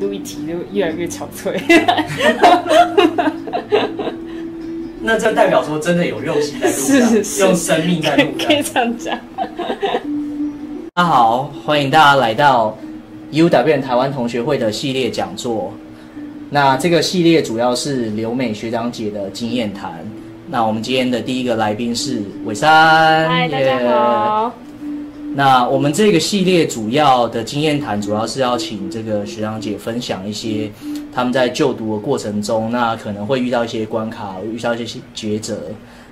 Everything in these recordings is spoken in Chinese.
录一题就越来越憔悴。那这代表说真的有用心在录，是是用生命在录。可以这样讲。大家好，欢迎大家来到 UWN 台湾同学会的系列讲座。那这个系列主要是留美学长姐的经验谈。那我们今天的第一个来宾是伟山。嗨，大家好。那我们这个系列主要的经验谈，主要是要请这个学长姐分享一些他们在就读的过程中，那可能会遇到一些关卡，遇到一些抉择，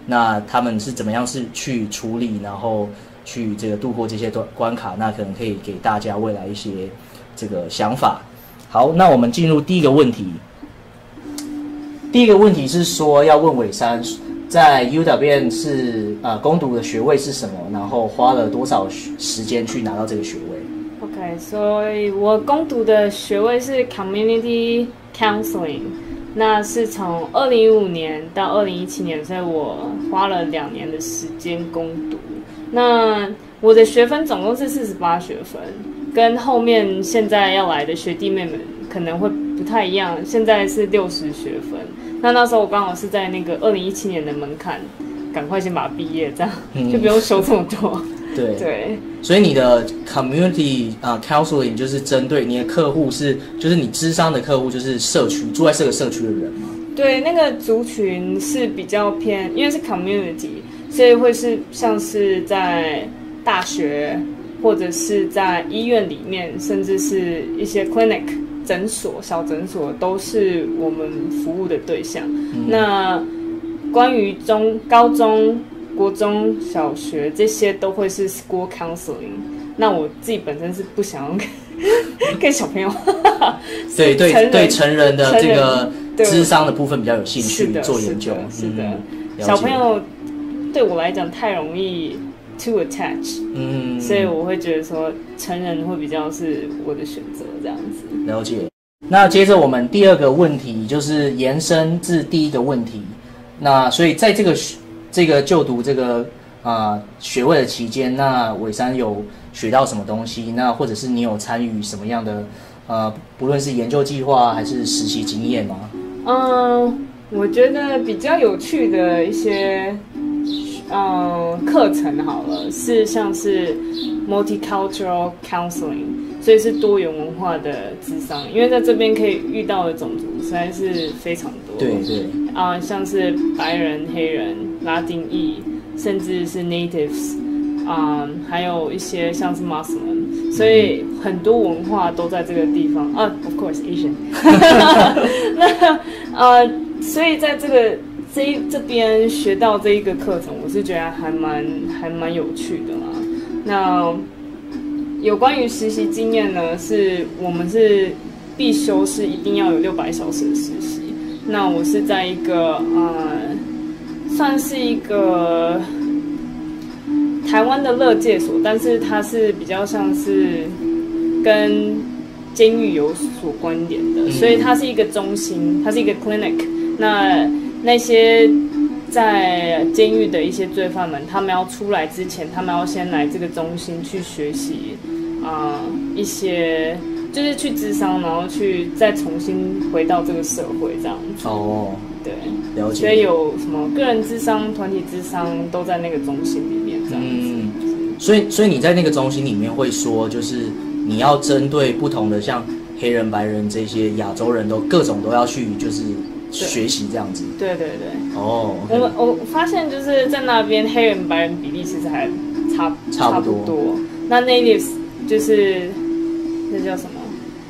那他们是怎么样是去处理，然后去这个度过这些关关卡，那可能可以给大家未来一些这个想法。好，那我们进入第一个问题。第一个问题是说要问伟山。在 UWN 是呃攻读的学位是什么？然后花了多少时间去拿到这个学位？OK，所以我攻读的学位是 Community Counseling，那是从二零一五年到二零一七年，所以我花了两年的时间攻读。那我的学分总共是四十八学分，跟后面现在要来的学弟妹们可能会不太一样，现在是六十学分。那那时候我刚好是在那个二零一七年的门槛，赶快先把它毕业，这样就不用修这么多。对对，所以你的 community 啊 counseling 就是针对你的客户是，就是你智商的客户就是社区住在这个社区的人吗？对，那个族群是比较偏，因为是 community，所以会是像是在大学或者是在医院里面，甚至是一些 clinic。诊所、小诊所都是我们服务的对象。那关于中、高中、国中小学这些都会是 school counseling。那我自己本身是不想要跟 小朋友，对对对，成人的这个智商的部分比较有兴趣做研究。是的，小朋友对我来讲太容易。To attach，嗯，所以我会觉得说成人会比较是我的选择这样子。了解。那接着我们第二个问题就是延伸至第一个问题。那所以在这个这个就读这个啊学位的期间，那伟山有学到什么东西？那或者是你有参与什么样的呃，不论是研究计划还是实习经验吗？嗯，我觉得比较有趣的一些。嗯，课程好了，是像是 multicultural counseling，所以是多元文化的智商。因为在这边可以遇到的种族实在是非常多。对对。啊，像是白人、黑人、拉丁裔，甚至是 natives，啊，还有一些像是 Muslim，所以很多文化都在这个地方。啊，of course Asian。那呃，所以在这个。这这边学到这一个课程，我是觉得还蛮还蛮有趣的啦。那有关于实习经验呢，是我们是必修是一定要有六百小时的实习。那我是在一个呃，算是一个台湾的乐界所，但是它是比较像是跟监狱有所关联的，所以它是一个中心，它是一个 clinic。那那些在监狱的一些罪犯们，他们要出来之前，他们要先来这个中心去学习啊，一些就是去智商，然后去再重新回到这个社会这样子。哦，对，了解。所以有什么个人智商、团体智商都在那个中心里面这样子。嗯，所以所以你在那个中心里面会说，就是你要针对不同的像黑人、白人这些亚洲人都各种都要去，就是。学习这样子，对对对，哦，我我发现就是在那边黑人白人比例其实还差差不多。那 natives 就是那叫什么？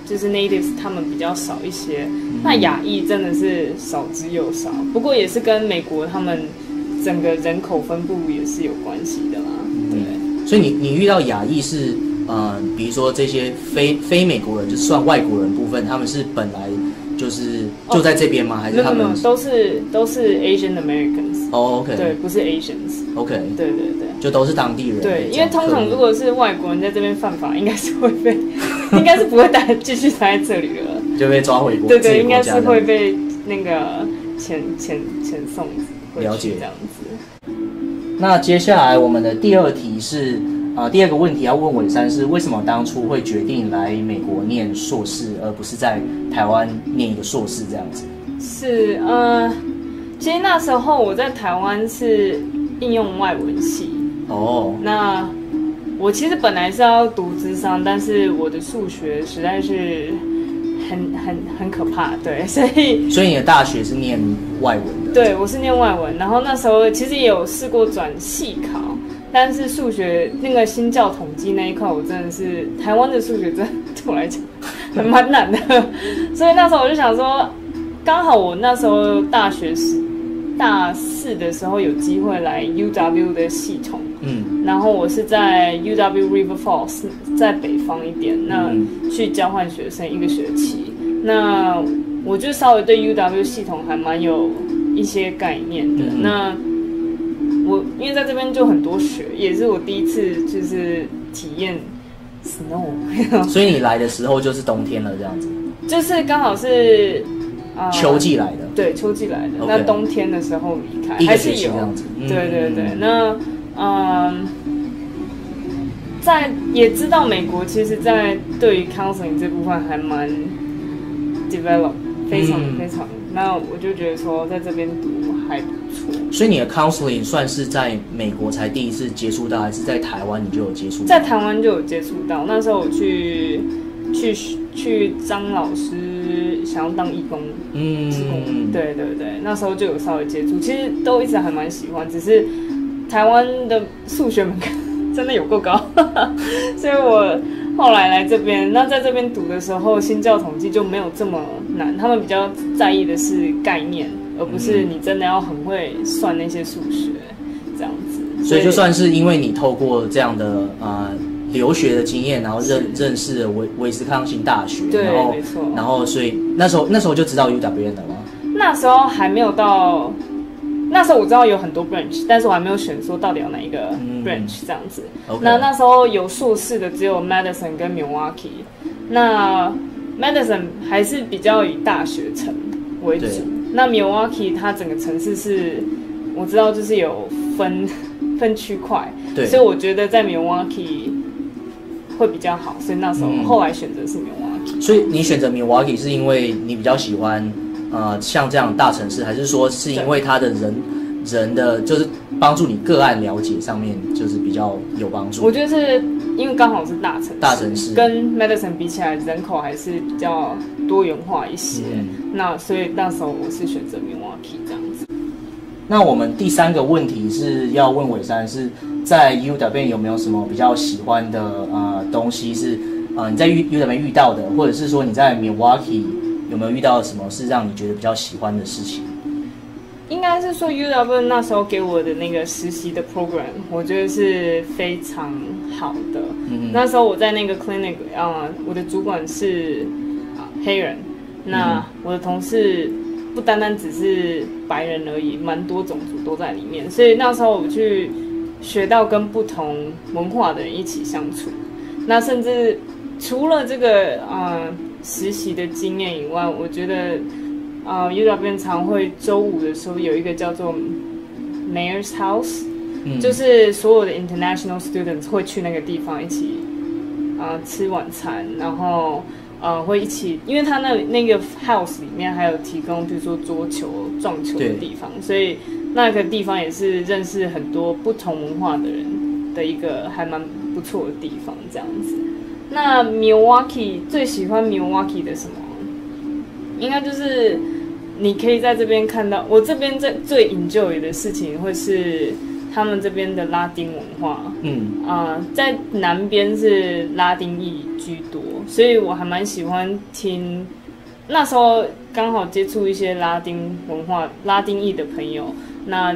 就是 natives 他们比较少一些。那亚裔真的是少之又少。不过也是跟美国他们整个人口分布也是有关系的啦。对，所以你你遇到亚裔是呃，比如说这些非非美国人，就算外国人部分，他们是本来。就是就在这边吗？还是他们都是都是 Asian Americans？哦，OK，对，不是 Asians。OK，对对对，就都是当地人。对，因为通常如果是外国人在这边犯法，应该是会被，应该是不会待继续待在这里了，就被抓回国。对对，应该是会被那个遣遣遣送。了解这样子。那接下来我们的第二题是呃，第二个问题要问文山是为什么当初会决定来美国念硕士，而不是在台湾念一个硕士这样子？是呃，其实那时候我在台湾是应用外文系，哦，那我其实本来是要读智商，但是我的数学实在是很很很可怕，对，所以所以你的大学是念外文的？对我是念外文，然后那时候其实也有试过转系考，但是数学那个新教统计那一块，我真的是台湾的数学真的对我来讲还蛮难的，所以那时候我就想说，刚好我那时候大学时大四的时候有机会来 UW 的系统。嗯，然后我是在 UW River Falls，在北方一点，那嗯去交换学生一个学期，那我就稍微对 UW 系统还蛮有一些概念的。嗯那我因为在这边就很多雪，也是我第一次就是体验 snow，所以你来的时候就是冬天了这样子，就是刚好是啊、秋季来的，对，秋季来的。那冬天的时候离开，一个还是有学期这样子。嗯。对对对，那嗯，在也知道美国其实，在对于 counseling 这部分还蛮 develop，非常、嗯。非常。那我就觉得说，在这边读还不错。所以你的 counseling 算是在美国才第一次接触到，还是在台湾你就有接触到？在台湾就有接触到，那时候我去去去张老师想要当义工嗯职工，对对对，那时候就有稍微接触，其实都一直还蛮喜欢，只是台湾的数学门槛 真的有够高，所以我后来来这边，那在这边读的时候，新教统计就没有这么难，他们比较在意的是概念，而不是你真的要很会算那些数学这样子。所以就算是因为你透过这样的呃留学的经验，然后认认识了维维斯康星大学，对没错然后所以那时候那时候就知道 UWN 了吗？那时候还没有到，那时候我知道有很多 branch，但是我还没有选说到底要哪一个嗯 branch 这样子。那那时候有硕士的只有 Madison 跟 Milwaukee，那 Madison 还是比较以大学城为主对，那 Milwaukee 它整个城市是我知道就是有分分区块，对，所以我觉得在 Milwaukee 会比较好，所以那时候嗯。后来选择是 Milwaukee。所以你选择 Milwaukee 是因为你比较喜欢呃像这样大城市，还是说是因为它的人人的就是帮助你个案了解上面就是比较有帮助？我觉得是因为刚好是大城市，大城市跟 medicine 比起来，人口还是比较多元化一些。嗯那所以那时候我是选择 Milwaukee 这样子。那我们第三个问题是要问伟山，是在 UW 有没有什么比较喜欢的呃东西是呃你在 U UW 遇到的，或者是说你在 Milwaukee 有没有遇到什么是让你觉得比较喜欢的事情？应该是说 UW 那时候给我的那个实习的 program，我觉得是非常好的。嗯那时候我在那个 clinic，啊、我的主管是啊、黑人，那我的同事不单单只是白人而已，蛮多种族都在里面，所以那时候我去学到跟不同文化的人一起相处。那甚至除了这个啊、实习的经验以外，我觉得啊、UW 常会周五的时候有一个叫做 Mayor's House。嗯就是所有的 international students 会去那个地方一起啊、呃吃晚餐，然后呃会一起，因为他那那个 house 里面还有提供，比如说桌球、撞球的地方，所以那个地方也是认识很多不同文化的人的一个还蛮不错的地方，这样子。那 Milwaukee 最喜欢 Milwaukee 的什么？应该就是你可以在这边看到，我这边在最 enjoy 的事情会是他们这边的拉丁文化。嗯啊、在南边是拉丁裔居多，所以我还蛮喜欢听。那时候刚好接触一些拉丁文化、拉丁裔的朋友，那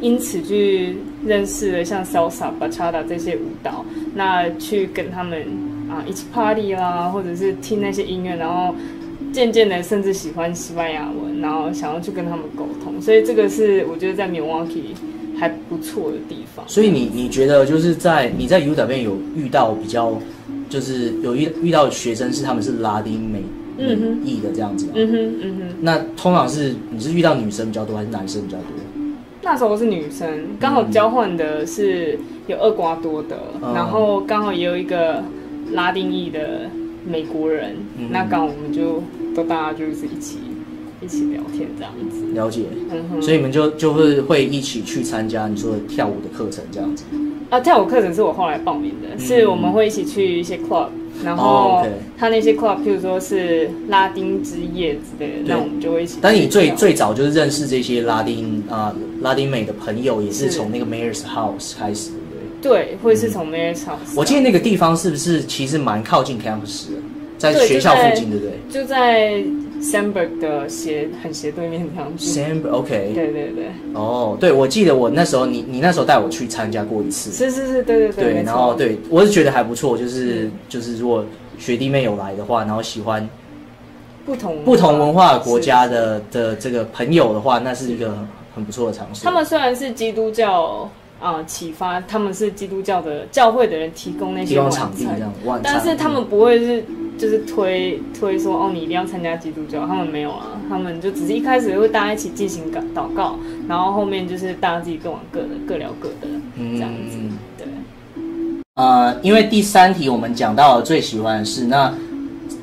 因此去认识了像 salsa、bachata 这些舞蹈，那去跟他们啊一起 party 啦，或者是听那些音乐，然后渐渐的甚至喜欢西班牙文，然后想要去跟他们沟通，所以这个是我觉得在 Milwaukee 还不错的地方。所以你你觉得就是在你在 UW 有遇到比较就是有遇遇到学生是他们是拉丁美美嗯哼裔的这样子吗？嗯哼嗯哼，那通常是你是遇到女生比较多还是男生比较多？那时候是女生，刚好交换的是有厄瓜多的，嗯然后刚好也有一个拉丁裔的美国人，嗯那刚好我们就都大家就是一起一起聊天这样子。了解。嗯哼，所以你们就就是会一起去参加你说的跳舞的课程这样子。啊，跳舞课程是我后来报名的，是我们会一起去一些 club，然后他那些 club，譬如说是拉丁之夜之类的，那我们就会一起。但你最最早就是认识这些拉丁啊、拉丁美的朋友，也是是从那个 Mayor's House 开始，对不对？对，会是从 Mayor's House，嗯我记得那个地方是不是其实蛮靠近 campus 的，在对学校附近，对不对就在 Sandberg 的斜很斜对面这样子。？Sam OK，对对对，哦，对，我记得我那时候你你那时候带我去参加过一次，是是是，对对对，对，然后对我是觉得还不错，就是嗯就是如果学弟妹有来的话，然后喜欢不同不同文化国家的的这个朋友的话，那是一个很很不错的尝试。他们虽然是基督教啊、启发，他们是基督教的教会的人提供那些场地这餐，样晚餐，但是他们不会是就是推推说哦，你一定要参加基督教，他们没有啊，他们就只是一开始会大家一起进行祷祷告，然后后面就是大家自己各玩各的，各聊各的嗯这样子，对。呃，因为第三题我们讲到了最喜欢的是，那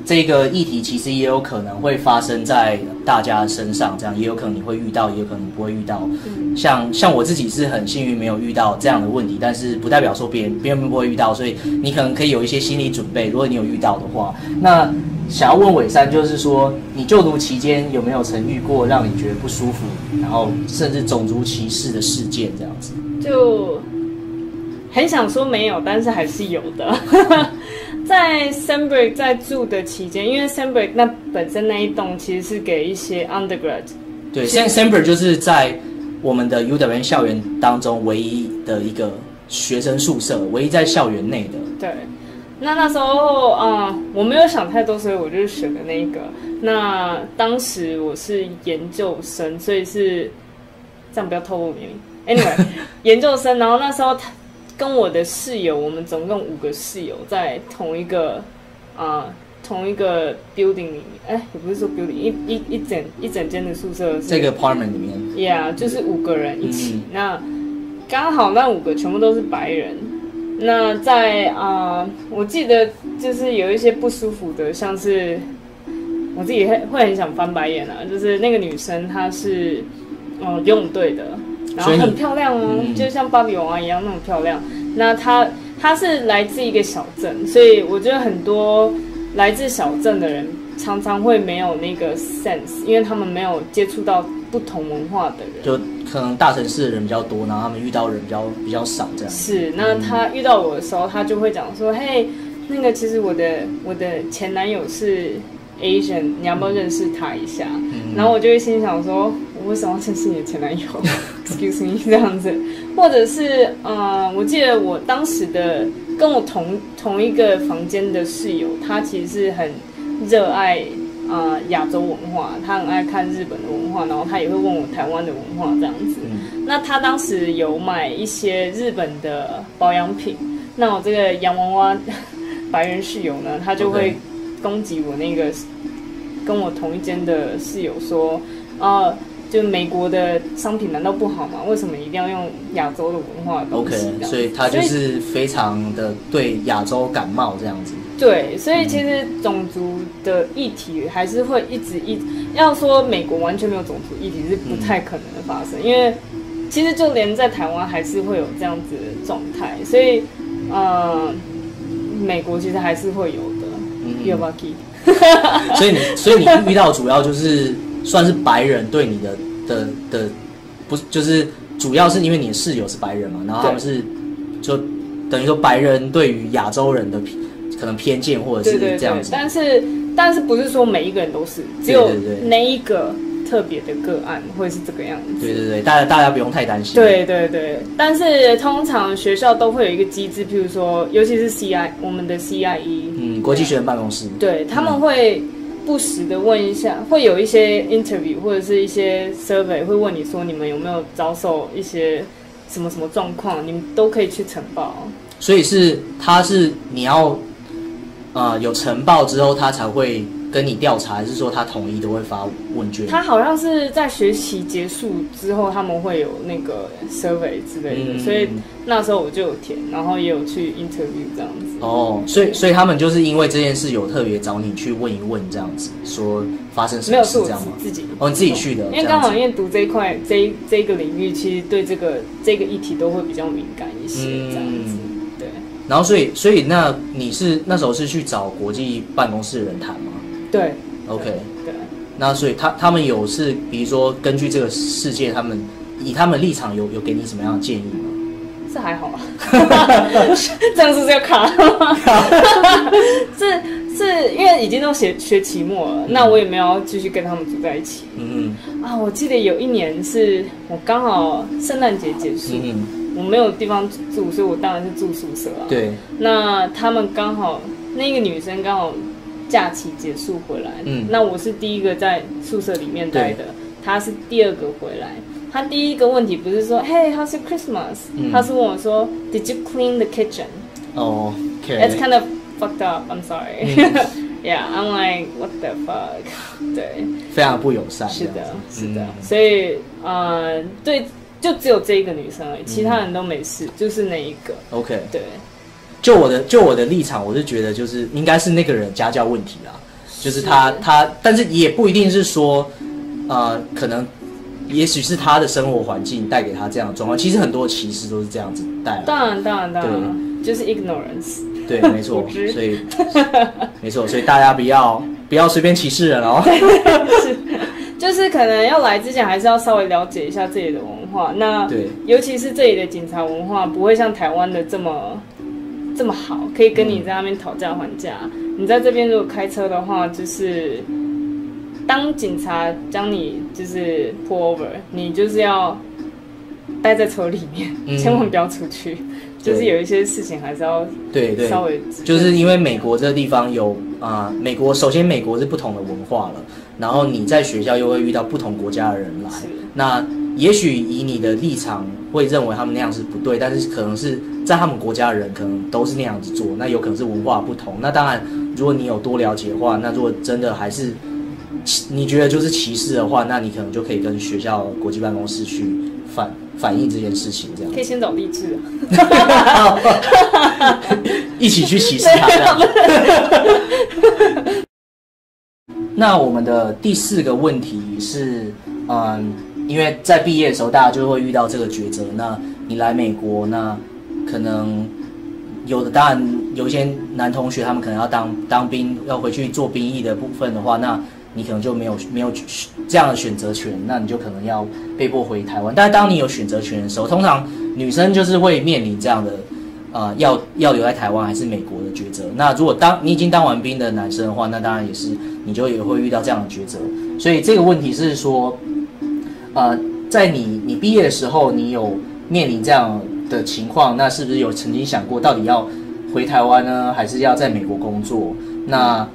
这个议题其实也有可能会发生在大家身上，这样也有可能你会遇到，也有可能你不会遇到。嗯像像我自己是很幸运没有遇到这样的问题，但是不代表说别人别人不会遇到，所以你可能可以有一些心理准备。如果你有遇到的话，那想要问伟山，就是说你就读期间有没有曾遇过让你觉得不舒服，然后甚至种族歧视的事件这样子？就很想说没有，但是还是有的。在 Sandberg 在住的期间，因为 Sandberg 那本身那一栋其实是给一些 undergrad，对，是现在 Sember 就是在我们的 UWN 校园当中唯一的一个学生宿舍，唯一在校园内的。对。那那时候啊、呃我没有想太多，所以我就选了那一个。那当时我是研究生，所以是这样不要透露年龄。Anyway，研究生，然后那时候他跟我的室友，我们总共五个室友在同一个啊、同一个 building 里面，哎，也不是说 building，一一一整一整间的宿舍是这个 apartment 里面，Yeah，就是五个人一起。嗯那刚好那五个全部都是白人。那在啊、我记得就是有一些不舒服的，像是我自己会会很想翻白眼啊。就是那个女生她是呃游泳队的，然后很漂亮哦，嗯就像芭比娃娃一样那么漂亮。那她她是来自一个小镇，所以我觉得很多来自小镇的人常常会没有那个 sense，因为他们没有接触到不同文化的人。就可能大城市的人比较多，然后他们遇到人比较比较少这样。是，那他遇到我的时候，他就会讲说：“嘿，那个其实我的我的前男友是 Asian，你要不要认识他一下？”嗯然后我就会心想说：“我为什么要认识你的前男友？”Excuse me，这样子，或者是呃，我记得我当时的跟我同同一个房间的室友，他其实是很热爱啊亚洲文化，他很爱看日本的文化，然后他也会问我台湾的文化这样子。嗯那他当时有买一些日本的保养品，那我这个洋娃娃 白人室友呢，他就会攻击我那个跟我同一间的室友说，呃，就美国的商品难道不好吗？为什么一定要用亚洲的文化的 OK，所以他就是非常的对亚洲感冒这样子。对，所以其实种族的议题还是会一直一要说美国完全没有种族议题是不太可能的发生，因为其实就连在台湾还是会有这样子的状态，所以呃，美国其实还是会有的。嗯 lucky。所以你所以你遇到主要就是算是白人对你的的的不是就是主要是因为你的室友是白人嘛，然后他们是就等于说白人对于亚洲人的偏可能偏见或者是对对对，这样子。但是但是不是说每一个人都是，只有那一个特别的个案会是这个样子。对对对，大家大家不用太担心。对对对，但是通常学校都会有一个机制，譬如说，尤其是 CI 我们的 CIE，嗯，国际学生办公室。对他们会不时的问一下，会有一些 interview 或者是一些 survey 会问你说你们有没有遭受一些什么什么状况，你们都可以去呈报。所以是他是你要呃有呈报之后，他才会跟你调查，还是说他统一都会发问卷？他好像是在学期结束之后，他们会有那个 survey 之类的，嗯所以那时候我就有填，然后也有去 interview 这样子。哦，所以所以他们就是因为这件事有特别找你去问一问，这样子说发生什么事这样吗？自己哦，你自己去的，因为刚好因为读这一块这一这个领域，其实对这个这个议题都会比较敏感一些，嗯这样子。对然后所以所以那你是那时候是去找国际办公室的人谈吗对？OK，对，那所以他他们有是比如说根据这个世界，他们以他们立场有有给你什么样的建议吗？这还好啊，这样是要卡？是是因为已经都学学期末了，那我也没有要继续跟他们住在一起嗯啊。我记得有一年是我刚好圣诞节结束嗯，嗯，我没有地方住，所以我当然是住宿舍啊。对，那他们刚好那个女生刚好假期结束回来，嗯那我是第一个在宿舍里面待的，他是第二个回来。他第一个问题不是说 Hey how's your Christmas？、嗯她是问我说 Did you clean the kitchen？哦 It's，OK，kind of fucked up. I'm sorry. 嗯 yeah, I'm like what the fuck？对，非常不友善，是的是的。嗯所以呃，对，就只有这一个女生而已，其他人都没事，就是那一个。OK，对，就我的就我的立场，我是觉得就是应该是那个人家教问题啦，就是他是他，但是也不一定是说，呃，可能也许是他的生活环境带给他这样的状况。其实很多歧视都是这样子带来的。当然，当然，当然，就是 ignorance。对，没错所以没错，所以大家不要不要随便歧视人哦。就是可能要来之前，还是要稍微了解一下这里的文化。那对，尤其是这里的警察文化，不会像台湾的这么这么好，可以跟你在那边讨价还价。你在这边如果开车的话，就是当警察将你就是 pull over，你就是要待在车里面，嗯。千万不要出去。就是有一些事情还是要对对，稍微就是因为美国这个地方有啊、美国首先美国是不同的文化了，然后你在学校又会遇到不同国家的人来，那也许以你的立场会认为他们那样是不对，但是可能是在他们国家的人可能都是那样子做，那有可能是文化不同。那当然，如果你有多了解的话，那如果真的还是歧你觉得就是歧视的话，那你可能就可以跟学校国际办公室去反反映这件事情，这样可以先找励志啊。一起去歧视他这样。那我们的第四个问题是，嗯，因为在毕业的时候，大家就会遇到这个抉择。那你来美国，那可能有的当然有一些男同学，他们可能要当当兵，要回去做兵役的部分的话，那你可能就没有没有这样的选择权，那你就可能要被迫回台湾。但当你有选择权的时候，通常女生就是会面临这样的。呃，要要留在台湾还是美国的抉择。那如果当你已经当完兵的男生的话，那当然也是你就也会遇到这样的抉择。所以这个问题是说，呃，在你你毕业的时候，你有面临这样的情况，那是不是有曾经想过，到底要回台湾呢，还是要在美国工作？那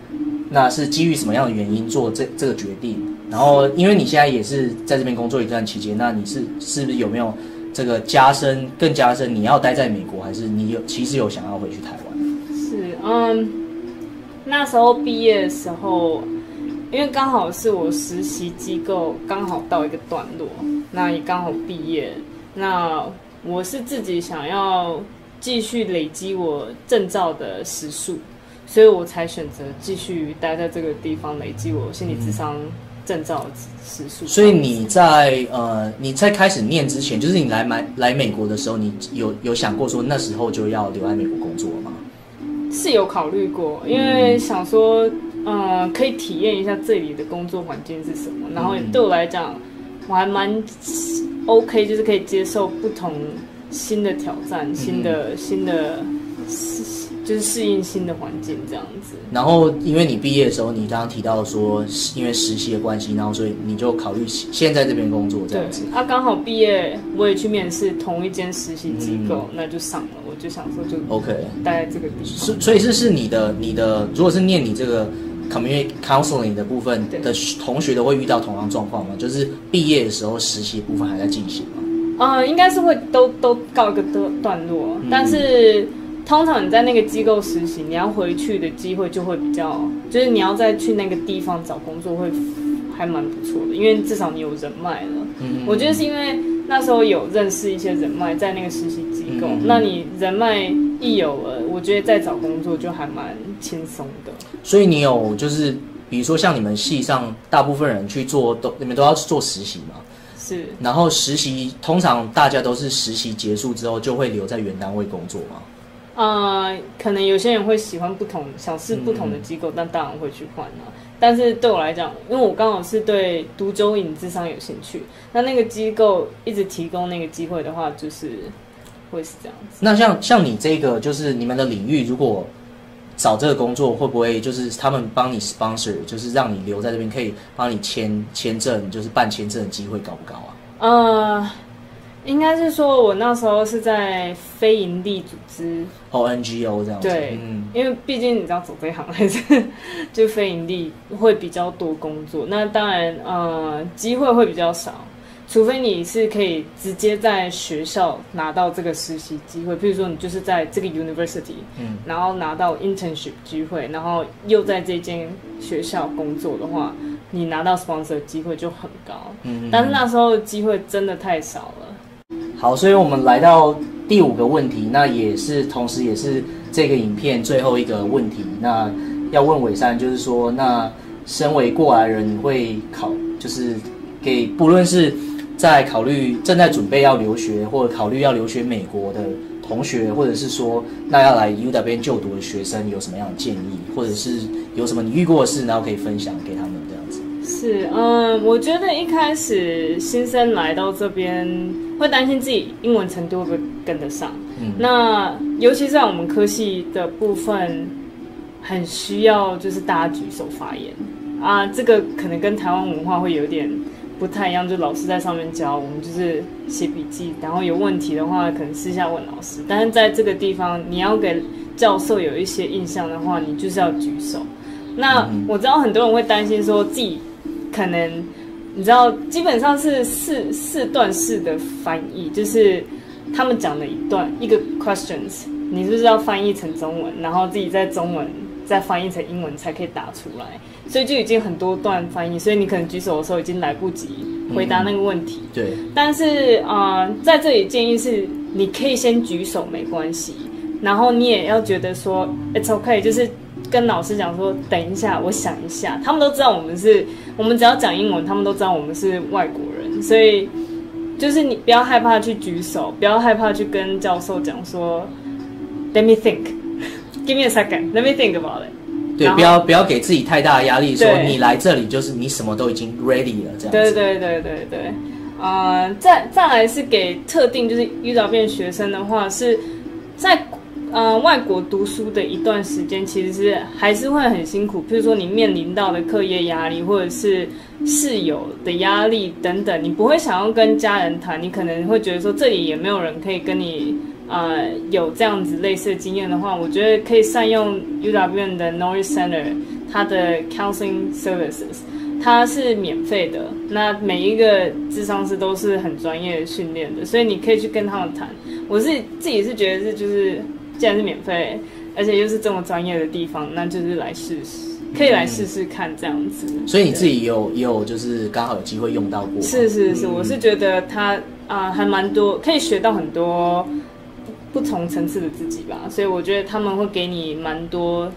那是基于什么样的原因做这这个决定？然后，因为你现在也是在这边工作一段期间，那你是是不是有没有？这个加深更加深，你要待在美国，还是你有其实有想要回去台湾？是，嗯，那时候毕业的时候，因为刚好是我实习机构刚好到一个段落，那也刚好毕业，那我是自己想要继续累积我证照的时数，所以我才选择继续待在这个地方累积我心理智商证照的时数。所以你在呃你在开始念之前，就是你来美来美国的时候，你有有想过说那时候就要留在美国工作吗？是有考虑过，因为想说，嗯、可以体验一下这里的工作环境是什么，然后也对我来讲，我还蛮 OK，就是可以接受不同新的挑战、新的新的，就是适应新的环境这样子。然后因为你毕业的时候，你刚刚提到说因为实习的关系，然后所以你就考虑现在这边工作这样子。，啊，刚好毕业，我也去面试同一间实习机构，那就上了。我就想说，就 OK，待在这个地是方。所以是是你的你的，如果是念你这个 community counseling 的部分的同学都会遇到同样状况吗？就是毕业的时候实习部分还在进行吗？啊、应该是会都都告一个段段落，嗯但是通常你在那个机构实习，你要回去的机会就会比较，就是你要再去那个地方找工作会还蛮不错的，因为至少你有人脉了。嗯我觉得是因为那时候有认识一些人脉在那个实习机构，那你人脉一有了，我觉得在找工作就还蛮轻松的。所以你有就是比如说像你们系上大部分人去做都你们都要做实习嘛？是，然后实习通常大家都是实习结束之后就会留在原单位工作嘛？呃，可能有些人会喜欢不同，想试不同的机构，但当然会去换啊。但是对我来讲，因为我刚好是对独州影智商有兴趣，那那个机构一直提供那个机会的话，就是会是这样子。那像像你这个就是你们的领域，如果找这个工作，会不会就是他们帮你 sponsor，就是让你留在这边，可以帮你签签证，就是办签证的机会高不高啊？呃，应该是说我那时候是在非营利组织，哦 NGO 这样子，对嗯，因为毕竟你知道走这一行还是就非盈利会比较多工作，那当然呃机会会比较少，除非你是可以直接在学校拿到这个实习机会，譬如说你就是在这个 university，嗯，然后拿到 internship 机会，然后又在这间学校工作的话，你拿到 sponsor 的机会就很高，嗯但是那时候机会真的太少了。好，所以我们来到第五个问题，那也是同时也是这个影片最后一个问题。那要问伟山，就是说，那身为过来人，你会考，就是给不论是在考虑正在准备要留学，或者考虑要留学美国的同学，或者是说那要来 UW 就读的学生，有什么样的建议，或者是有什么你遇过的事，然后可以分享给他们这样子。是，嗯，我觉得一开始新生来到这边会担心自己英文程度会不会跟得上。嗯那尤其在我们科系的部分，很需要就是大家举手发言啊，这个可能跟台湾文化会有点不太一样，就老师在上面教，我们就是写笔记，然后有问题的话可能私下问老师。但是在这个地方，你要给教授有一些印象的话，你就是要举手。那我知道很多人会担心说自己可能你知道，基本上是四四段式的翻译，就是他们讲的一段一个 questions，你是不是要翻译成中文，然后自己在中文再翻译成英文才可以打出来，所以就已经很多段翻译，所以你可能举手的时候已经来不及回答那个问题。对，但是啊、呃在这里建议是，你可以先举手没关系，然后你也要觉得说 it's okay，就是跟老师讲说，等一下，我想一下。他们都知道我们是，我们只要讲英文，他们都知道我们是外国人，所以就是你不要害怕去举手，不要害怕去跟教授讲说，let me think，give me a second，let me think about it。对，不要不要给自己太大的压力，说你来这里就是你什么都已经 ready 了这样子。对对对对对，呃，再再来是给特定就是遇到变学生的话，是在呃外国读书的一段时间，其实是还是会很辛苦。譬如说你面临到的课业压力，或者是室友的压力等等，你不会想要跟家人谈，你可能会觉得说这里也没有人可以跟你。呃，有这样子类似的经验的话，我觉得可以善用 UW 的 Norris Center 它的 counseling services，它是免费的。那每一个智商师都是很专业训练的，所以你可以去跟他们谈。我是自己是觉得是就是，既然是免费，而且又是这么专业的地方，那就是来试试，可以来试试看这样子。所以你自己有也有就是刚好有机会用到过。是是是，嗯我是觉得他啊、还蛮多，可以学到很多不同层次的自己吧，所以我觉得他们会给你蛮多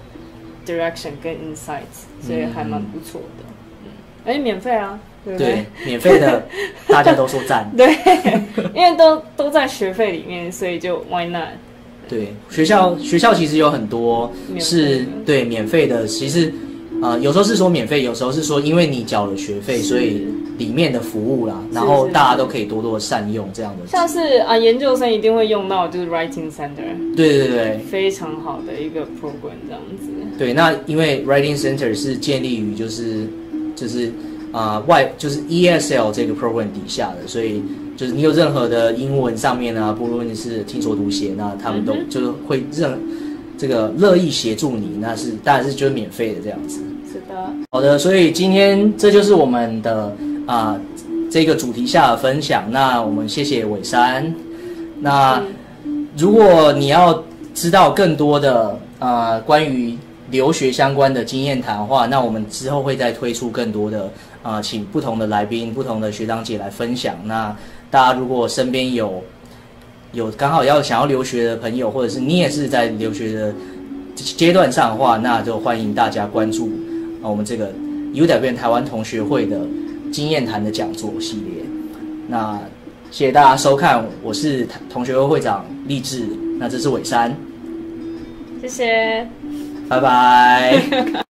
direction 跟 insights，所以还蛮不错的。嗯，而且免费啊，对不对？对，免费的，大家都说赞。对，因为都都在学费里面，所以就 why not？对，学校学校其实有很多是的对免费的，其实呃有时候是说免费，有时候是说因为你缴了学费，所以里面的服务啦，然后大家都可以多多善用这样的。像是啊，研究生一定会用到，就是 writing center，对对对非常好的一个 program 这样子。对，那因为 Writing Center 是建立于就是就是啊、外就是 ESL 这个 program 底下的，所以就是你有任何的英文上面啊，不论你是听说读写，那他们都就是会任这个乐意协助你，那是当然是就是免费的这样子。是的，好的，所以今天这就是我们的啊、这个主题下的分享。那我们谢谢伟山。那如果你要知道更多的呃关于留学相关的经验谈话，那我们之后会再推出更多的啊，请不同的来宾、不同的学长姐来分享。那大家如果身边有有刚好要想要留学的朋友，或者是你也是在留学的阶段上的话，那就欢迎大家关注啊我们这个 UW 台湾同学会的经验谈的讲座系列。那谢谢大家收看，我是同学会会长励志，那这是伟山，谢谢。拜拜。